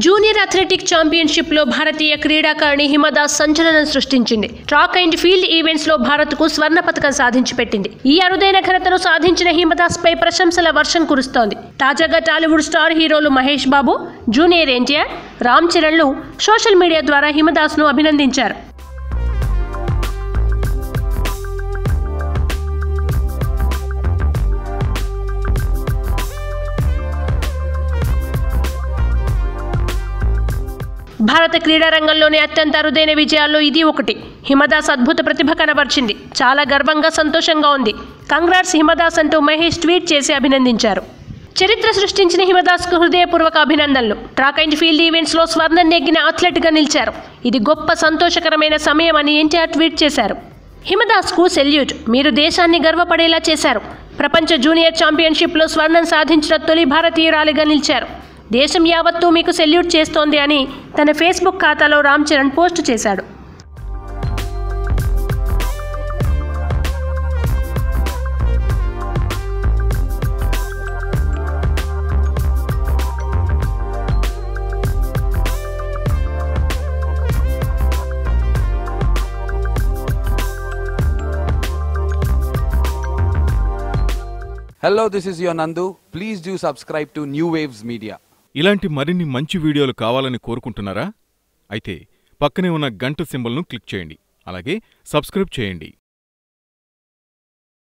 Junior athletic ఛాంపియన్షిప్లో భారతీయ క్రీడాకారిణి హిమదాస్ సంచలనం సృష్టించింది. ట్రాక్ అండ్ ఫీల్డ్ ఈవెంట్స్లో భారత్కు స్వర్ణ పథకం సాధించి పెట్టింది. ఈ అరుదైన ఘనతను సాధించిన హిమదాస్ పై ప్రశంసల వర్షం కురుస్తోంది. తాజాగా టాలీవుడ్ స్టార్ హీరోలు మహేష్ బాబు జూనియర్ ఎన్టీఆర్ రామ్ చరణ్లు సోషల్ మీడియా ద్వారా హిమదాస్ను అభినందించారు. భారత క్రీడారంగంలోనే అత్యంత అరుదైన విజయాల్లో ఇది ఒకటి. హిమదాస్ అద్భుత ప్రతిభ కనబర్చింది. చాలా గర్వంగా సంతోషంగా ఉంది. కంగ్రాట్స్ హిమదాస్ అంటూ మహేష్ ట్వీట్ చేసి అభినందించారు. చరిత్ర సృష్టించిన హిమదాస్కు హృదయపూర్వక అభినందనలు. ట్రాక్ అండ్ ఫీల్డ్ ఈవెంట్స్లో స్వర్ణం నెగ్గిన అథ్లెట్గా నిలిచారు. ఇది గొప్ప సంతోషకరమైన సమయం అని ఎన్టీఆర్ ట్వీట్ చేశారు. హిమదాస్కు సెల్యూట్. మీరు దేశాన్ని గర్వపడేలా చేశారు. ప్రపంచ జూనియర్ ఛాంపియన్షిప్లో స్వర్ణం సాధించిన తొలి భారతీయురాలిగా నిలిచారు. దేశం యావత్తూ మీకు సెల్యూట్ చేస్తోంది అని తన ఫేస్బుక్ ఖాతాలో రామ్ చరణ్ పోస్ట్ చేశాడు Hello, this is your Nandu. Please do subscribe to New Waves Media. ఇలాంటి మరిన్ని మంచి వీడియోలు కావాలని కోరుకుంటున్నారా? అయితే పక్కనే ఉన్న గంట సింబల్ను క్లిక్ చేయండి. అలాగే సబ్స్క్రైబ్ చేయండి.